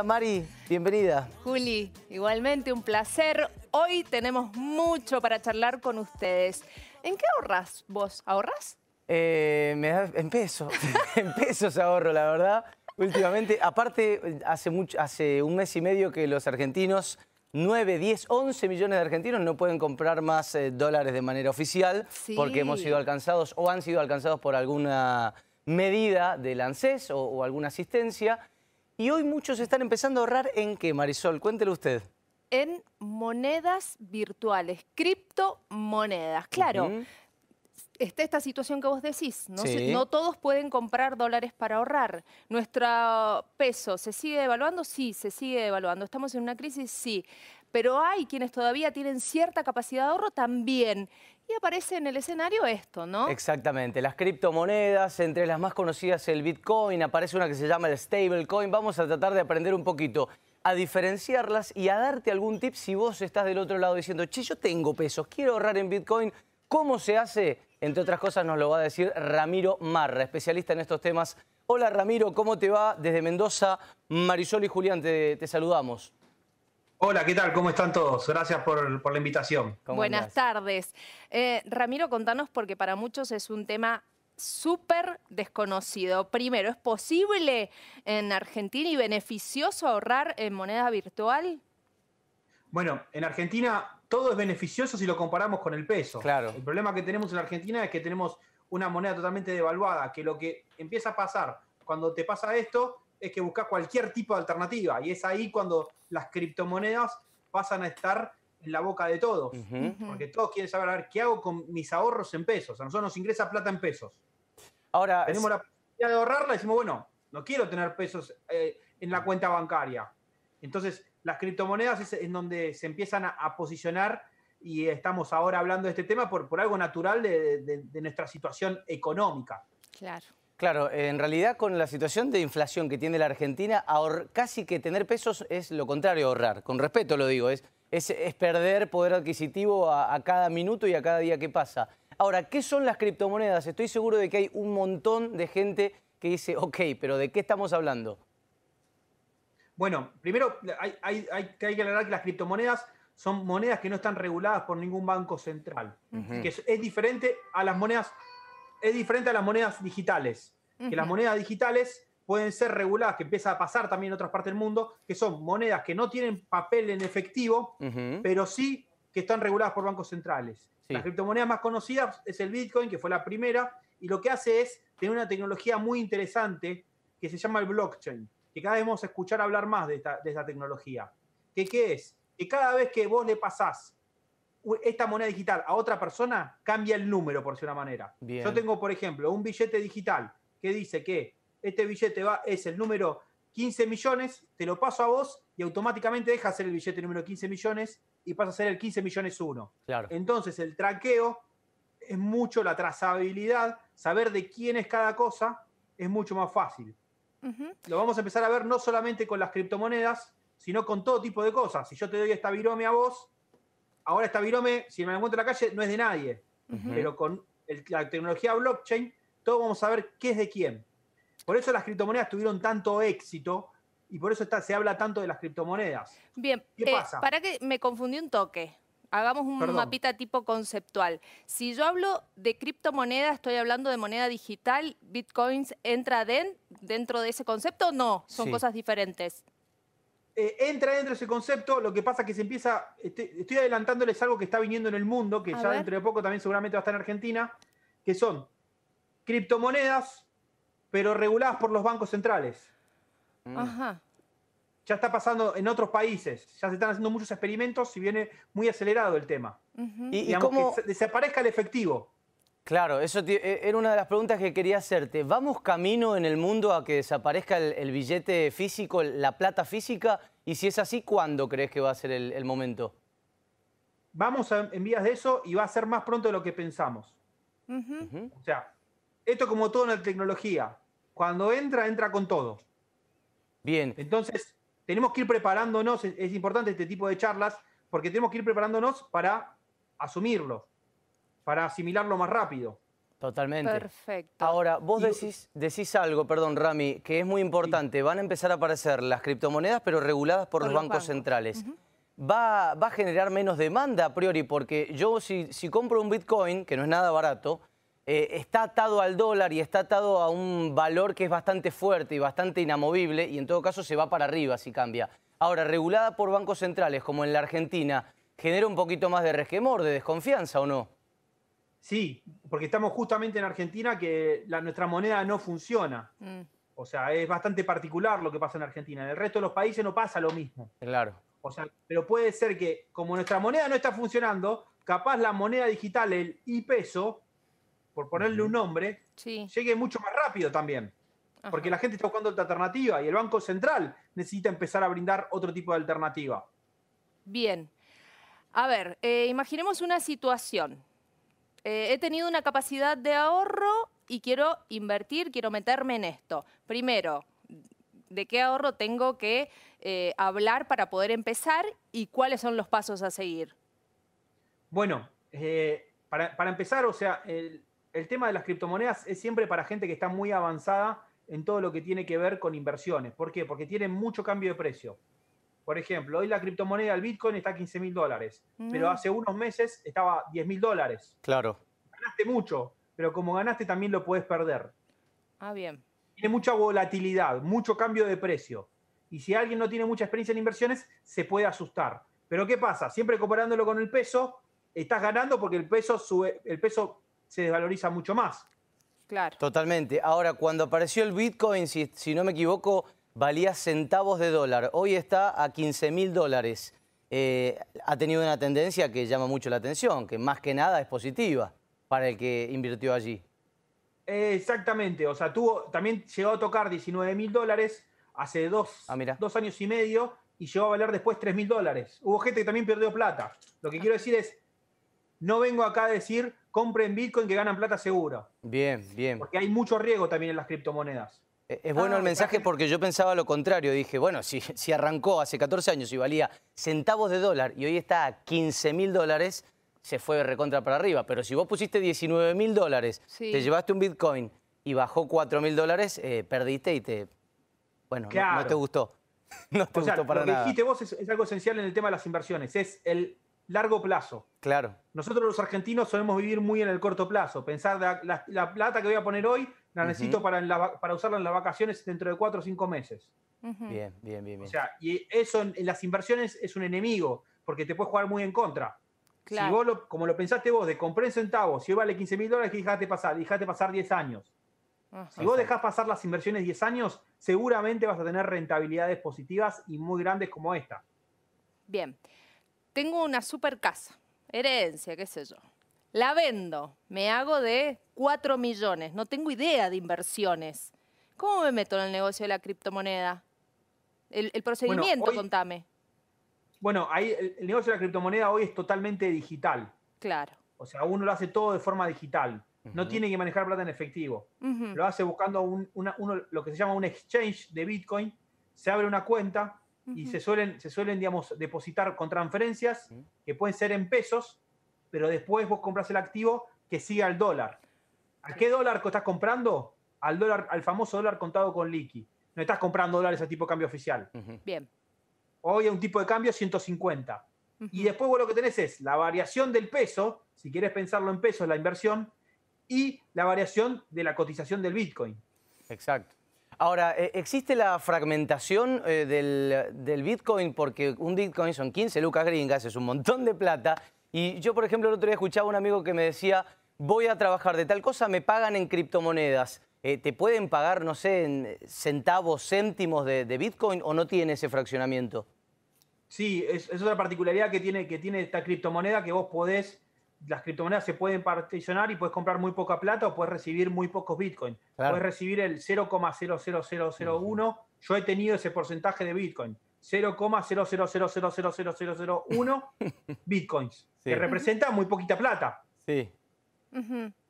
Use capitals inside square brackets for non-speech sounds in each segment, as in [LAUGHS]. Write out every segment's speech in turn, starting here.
Bienvenida, Mari. Bienvenida. Juli, igualmente un placer. Hoy tenemos mucho para charlar con ustedes. ¿En qué ahorras vos? ¿Ahorras? Eh, me da, en pesos. [LAUGHS] en pesos ahorro, la verdad. Últimamente, aparte, hace, mucho, hace un mes y medio que los argentinos 9, 10, 11 millones de argentinos no pueden comprar más eh, dólares de manera oficial Sí. porque hemos sido alcanzados o han sido alcanzados por alguna medida del ANSES o, o alguna asistencia. Y hoy muchos están empezando a ahorrar en qué, Marisol, cuéntelo usted. En monedas virtuales, criptomonedas. Claro, está esta situación que vos decís. ¿no? Sí. No todos pueden comprar dólares para ahorrar. ¿Nuestro peso se sigue devaluando? Sí, se sigue devaluando. ¿Estamos en una crisis? Sí. Pero hay quienes todavía tienen cierta capacidad de ahorro también. Y aparece en el escenario esto, ¿no? Exactamente, las criptomonedas, entre las más conocidas el Bitcoin, aparece una que se llama el stablecoin. Vamos a tratar de aprender un poquito a diferenciarlas y a darte algún tip si vos estás del otro lado diciendo, che, yo tengo pesos, quiero ahorrar en Bitcoin. ¿Cómo se hace? Entre otras cosas nos lo va a decir Ramiro Marra, especialista en estos temas. Hola Ramiro, ¿cómo te va? Desde Mendoza, Marisol y Julián, te, te saludamos. Hola, ¿qué tal? ¿Cómo están todos? Gracias por, por la invitación. ¿Cómo Buenas andás? tardes. Eh, Ramiro, contanos porque para muchos es un tema súper desconocido. Primero, ¿es posible en Argentina y beneficioso ahorrar en moneda virtual? Bueno, en Argentina todo es beneficioso si lo comparamos con el peso. Claro. El problema que tenemos en Argentina es que tenemos una moneda totalmente devaluada, que lo que empieza a pasar cuando te pasa esto es que buscas cualquier tipo de alternativa y es ahí cuando las criptomonedas pasan a estar en la boca de todos. Porque todos quieren saber, a ver, ¿qué hago con mis ahorros en pesos? A nosotros nos ingresa plata en pesos. Ahora, tenemos la posibilidad de ahorrarla y decimos, bueno, no quiero tener pesos eh, en la cuenta bancaria. Entonces, las criptomonedas es en donde se empiezan a, a posicionar y estamos ahora hablando de este tema por, por algo natural de, de- de nuestra situación económica. Claro. Claro, en realidad con la situación de inflación que tiene la Argentina, casi que tener pesos es lo contrario a ahorrar. Con respeto lo digo, es, es, es perder poder adquisitivo a, a cada minuto y a cada día que pasa. Ahora, ¿qué son las criptomonedas? Estoy seguro de que hay un montón de gente que dice, ok, pero ¿de qué estamos hablando? Bueno, primero hay, hay- hay que hay que aclarar que las criptomonedas son monedas que no están reguladas por ningún banco central. Que es, es diferente a las monedas, es diferente a las monedas digitales. Que las monedas digitales pueden ser reguladas, que empieza a pasar también en otras partes del mundo, que son monedas que no tienen papel en efectivo, pero sí que están reguladas por bancos centrales. Sí. La criptomoneda más conocida es el Bitcoin, que fue la primera, y lo que hace es tener una tecnología muy interesante que se llama el blockchain, que cada vez vamos a escuchar hablar más de esta, de esta tecnología. ¿Que ¿Qué es? Que cada vez que vos le pasás esta moneda digital a otra persona, cambia el número, por decir una manera. Bien. Yo tengo, por ejemplo, un billete digital que dice que este billete va, es el número 15 millones, te lo paso a vos y automáticamente deja de ser el billete número 15 millones y pasa a ser el 15 millones 1. Claro. Entonces el traqueo es mucho la trazabilidad, saber de quién es cada cosa es mucho más fácil. Lo vamos a empezar a ver no solamente con las criptomonedas, sino con todo tipo de cosas. Si yo te doy esta virome a vos, ahora esta virome, si me la encuentro en la calle, no es de nadie. Pero con el- la tecnología blockchain, todos vamos a ver qué es de quién. Por eso las criptomonedas tuvieron tanto éxito y por eso está- se habla tanto de las criptomonedas. Bien, ¿Qué eh, pasa? para que me confundí un toque. Hagamos un Perdón. mapita tipo conceptual. Si yo hablo de criptomoneda, estoy hablando de moneda digital, bitcoins, ¿entra den- dentro de ese concepto o no? Son Sí. cosas diferentes. Eh, entra dentro de ese concepto, lo que pasa es que se empieza, estoy, estoy adelantándoles algo que está viniendo en el mundo, que A ya ver. dentro de poco también seguramente va a estar en Argentina, que son criptomonedas, pero reguladas por los bancos centrales. Mm. Ajá. Ya está pasando en otros países, ya se están haciendo muchos experimentos y viene muy acelerado el tema. ¿Y, y Digamos cómo, que desaparezca el efectivo. Claro, eso e- era una de las preguntas que quería hacerte. ¿Vamos camino en el mundo a que desaparezca el, el billete físico, la plata física? Y si es así, ¿cuándo crees que va a ser el, el momento? Vamos a- en vías de eso y va a ser más pronto de lo que pensamos. O sea, esto como todo en la tecnología, cuando entra, entra con todo. Bien, Entonces, tenemos que ir preparándonos, es, es importante este tipo de charlas, porque tenemos que ir preparándonos para asumirlo, para asimilarlo más rápido. Totalmente. Perfecto. Ahora, vos decís, decís algo, perdón, Rami, que es muy importante. Van a empezar a aparecer las criptomonedas, pero reguladas por, Por los los bancos bancos. centrales. va, va a generar menos demanda a priori, porque yo si, si compro un Bitcoin, que no es nada barato, eh, está atado al dólar y está atado a un valor que es bastante fuerte y bastante inamovible, y en todo caso se va para arriba si cambia. Ahora, regulada por bancos centrales, como en la Argentina, ¿genera un poquito más de resquemor, de desconfianza o no? Sí, porque estamos justamente en Argentina que la, nuestra moneda no funciona. Mm, O sea, es bastante particular lo que pasa en Argentina. En el resto de los países no pasa lo mismo. Claro. O sea, pero puede ser que como nuestra moneda no está funcionando, capaz la moneda digital, el e-peso, por ponerle un nombre, sí. llegue mucho más rápido también. Ajá. Porque la gente está buscando otra alternativa y el Banco Central necesita empezar a brindar otro tipo de alternativa. Bien. A ver, eh, imaginemos una situación. Eh, he tenido una capacidad de ahorro y quiero invertir, quiero meterme en esto. Primero, ¿de qué ahorro tengo que eh, hablar para poder empezar y cuáles son los pasos a seguir? Bueno, eh, para, empezar, o sea, el, el tema de las criptomonedas es siempre para gente que está muy avanzada en todo lo que tiene que ver con inversiones. ¿Por qué? Porque tienen mucho cambio de precio. Por ejemplo, hoy la criptomoneda, el Bitcoin, está a 15 mil dólares, pero Mm. hace unos meses estaba 10 mil dólares. Claro. Ganaste mucho, pero como ganaste también lo puedes perder. Ah, bien. Tiene mucha volatilidad, mucho cambio de precio. Y si alguien no tiene mucha experiencia en inversiones, se puede asustar. Pero ¿qué pasa? Siempre comparándolo con el peso, estás ganando porque el peso, sube, el peso se desvaloriza mucho más. Claro. Totalmente. Ahora, cuando apareció el Bitcoin, si, si no me equivoco, valía centavos de dólar. Hoy está a 15 mil dólares. Eh, ha tenido una tendencia que llama mucho la atención, que más que nada es positiva para el que invirtió allí. Eh, Exactamente, o sea, tuvo, también llegó a tocar 19 mil dólares hace dos, Ah, dos años y medio y llegó a valer después 3 mil dólares. Hubo gente que también perdió plata. Lo que quiero decir es, no vengo acá a decir compren Bitcoin que ganan plata seguro, Bien, bien. porque hay mucho riesgo también en las criptomonedas. Eh, Es bueno Ah, el mensaje claro. porque yo pensaba lo contrario. Dije, bueno, si, si arrancó hace 14 años y valía centavos de dólar y hoy está a 15 mil dólares, se fue recontra para arriba. Pero si vos pusiste 19 mil dólares, Sí. te llevaste un Bitcoin y bajó 4 mil dólares, eh, perdiste y te... Bueno, no- te gustó. [LAUGHS] No te O sea, gustó para lo que nada. dijiste vos es, es algo esencial en el tema de las inversiones, es el largo plazo. Claro, Nosotros los argentinos solemos vivir muy en el corto plazo, pensar la, la- la plata que voy a poner hoy la necesito para, en la va- para usarla en las vacaciones dentro de cuatro o cinco meses. Bien, bien, bien. O sea, y eso en, en las inversiones es un enemigo, porque te puede jugar muy en contra. Si Claro. vos, lo- como lo pensaste vos, de compré en centavos, si hoy vale 15 mil dólares, ¿qué dejaste pasar? Dejaste pasar 10 años. Ajá. Si vos dejás pasar las inversiones 10 años, seguramente vas a tener rentabilidades positivas y muy grandes como esta. Bien. Tengo una super casa, herencia, qué sé yo. La vendo, me hago de 4 millones, no tengo idea de inversiones. ¿Cómo me meto en el negocio de la criptomoneda? El, el procedimiento, hoy- contame. Bueno, ahí el, el negocio de la criptomoneda hoy es totalmente digital. Claro. O sea, uno lo hace todo de forma digital. No tiene que manejar plata en efectivo. Lo hace buscando un- una- uno, lo que se llama un exchange de Bitcoin. Se abre una cuenta y se suelen, se suelen, digamos, depositar con transferencias que pueden ser en pesos, pero después vos compras el activo que siga al dólar. ¿A qué dólar estás comprando? Al dólar, al famoso dólar contado con liqui. No estás comprando dólares a tipo de cambio oficial. Bien. Hoy un tipo de cambio 150. Y después vos lo que tenés es la variación del peso, si quieres pensarlo en pesos, la inversión, y la variación de la cotización del Bitcoin. Exacto. Ahora, eh, ¿existe la fragmentación eh, del, del Bitcoin? Porque un Bitcoin son 15 lucas gringas, es un montón de plata. Y yo, por ejemplo, el otro día escuchaba a un amigo que me decía, voy a trabajar de tal cosa, me pagan en criptomonedas. Eh, ¿Te pueden pagar, no sé, en centavos, céntimos de, de Bitcoin o no tiene ese fraccionamiento? Sí, es, es otra particularidad que tiene, que tiene esta criptomoneda que vos podés, las criptomonedas se pueden particionar y puedes comprar muy poca plata o puedes recibir muy pocos Bitcoin. Claro. Puedes recibir el 0,00001. Yo he tenido ese porcentaje de Bitcoin. 0,0000001 [LAUGHS] Bitcoins. Sí. Que representa muy poquita plata. Sí.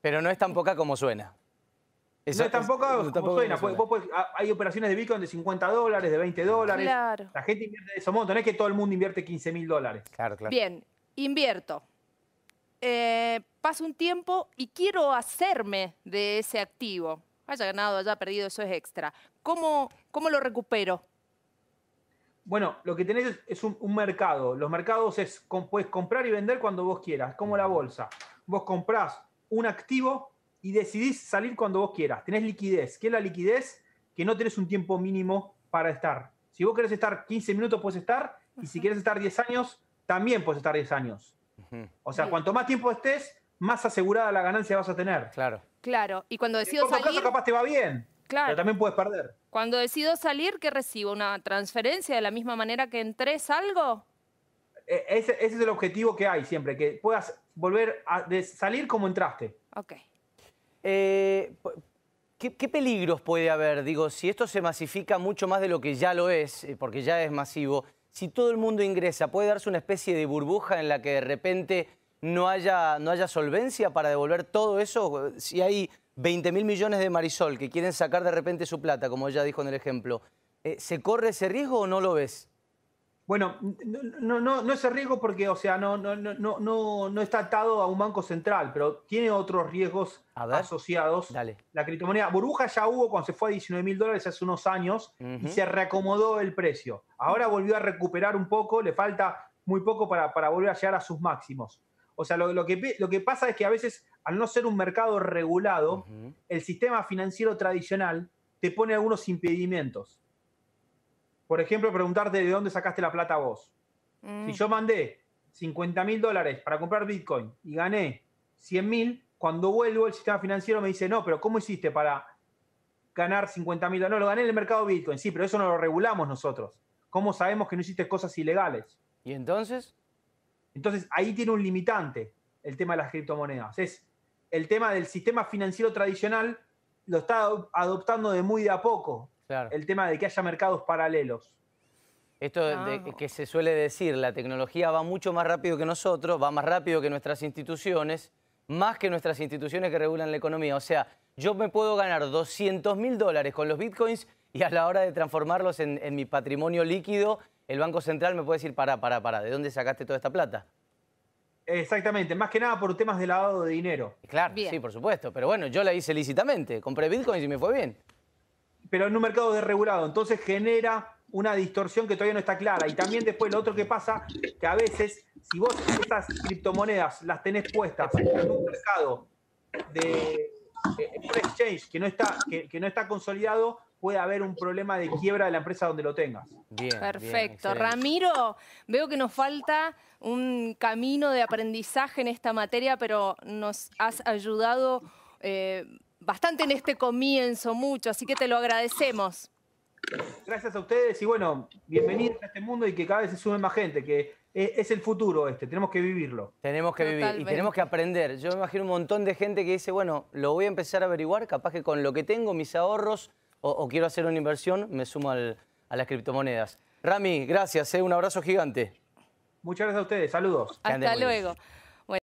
Pero no es tan poca como suena. Eso no es tan poca como tampoco suena. como Vos podés- ah, hay operaciones de Bitcoin de 50 dólares, de 20 dólares. Claro. La gente invierte de esos montos. No es que todo el mundo invierte 15 mil dólares. Claro, claro. Bien, invierto. eh, pasa un tiempo y quiero hacerme de ese activo. Haya ganado, haya perdido, eso es extra. ¿Cómo, cómo lo recupero? Bueno, lo que tenés es, un, mercado. Los mercados es, puedes comprar y vender cuando vos quieras, como la bolsa. Vos comprás un activo y decidís salir cuando vos quieras. Tenés liquidez. ¿Qué es la liquidez? Que no tenés un tiempo mínimo para estar. Si vos querés estar 15 minutos, puedes estar. Y si quieres estar 10 años, también puedes estar 10 años. O sea, cuanto más tiempo estés, más asegurada la ganancia vas a tener. Claro. Claro. Y cuando decido salir... Caso, capaz te va bien. Claro. Pero también puedes perder. Cuando decido salir, ¿qué recibo? ¿Una transferencia de la misma manera que entré salgo? E, ese, es el objetivo que hay siempre, que puedas volver a salir como entraste. Ok. Eh, ¿qué, peligros puede haber? Digo, si esto se masifica mucho más de lo que ya lo es, eh, porque ya es masivo, si todo el mundo ingresa, ¿puede darse una especie de burbuja en la que de repente no haya, no haya solvencia para devolver todo eso? Si hay 20 mil millones de Marisol que quieren sacar de repente su plata, como ella dijo en el ejemplo, eh, ¿se corre ese riesgo o no lo ves? Bueno, no, no, no ese riesgo porque, o sea, no, no, no, no, no está atado a un banco central, pero tiene otros riesgos asociados. Dale. La criptomoneda, burbuja ya hubo cuando se fue a 19 mil dólares hace unos años y se reacomodó el precio. Ahora volvió a recuperar un poco, le falta muy poco para, para volver a llegar a sus máximos. O sea, lo, que, lo que pasa es que a veces, al no ser un mercado regulado, el sistema financiero tradicional te pone algunos impedimentos. Por ejemplo, preguntarte de dónde sacaste la plata vos. Si mm. yo mandé 50 mil dólares para comprar Bitcoin y gané 100 mil, cuando vuelvo el sistema financiero me dice, no, pero ¿cómo hiciste para ganar 50 mil dólares? No, lo gané en el mercado Bitcoin, sí, pero eso no lo regulamos nosotros. ¿Cómo sabemos que no hiciste cosas ilegales? ¿Y entonces? Entonces ahí tiene un limitante el tema de las criptomonedas. Es el tema del sistema financiero tradicional lo está adoptando de muy de a poco. El tema de que haya mercados paralelos. Esto de, que se suele decir, la tecnología va mucho más rápido que nosotros, va más rápido que nuestras instituciones, más que nuestras instituciones que regulan la economía. O sea, yo me puedo ganar 200 mil dólares con los bitcoins y a la hora de transformarlos en, en mi patrimonio líquido el Banco Central me puede decir, para, para, para, ¿de dónde sacaste toda esta plata? Exactamente, más que nada por temas de lavado de dinero. Claro, sí, por supuesto. Pero bueno, yo la hice lícitamente, compré bitcoins y me fue bien. Pero en un mercado desregulado, entonces genera una distorsión que todavía no está clara. Y también después lo otro que pasa, que a veces, si vos estas criptomonedas las tenés puestas en un mercado de un exchange que no está, que no está consolidado, puede haber un problema de quiebra de la empresa donde lo tengas. Bien, Perfecto. Ramiro, veo que nos falta un camino de aprendizaje en esta materia, pero nos has ayudado eh, bastante en este comienzo, mucho, así que te lo agradecemos. Gracias a ustedes y bueno, bienvenidos a este mundo y que cada vez se sume más gente, que es el futuro este, tenemos que vivirlo. Tenemos que vivir y tenemos que aprender. Yo me imagino un montón de gente que dice, bueno, lo voy a empezar a averiguar, capaz que con lo que tengo, mis ahorros, o, quiero hacer una inversión, me sumo a las criptomonedas. Rami, gracias, ¿eh? un abrazo gigante. Muchas gracias a ustedes, saludos. Hasta luego.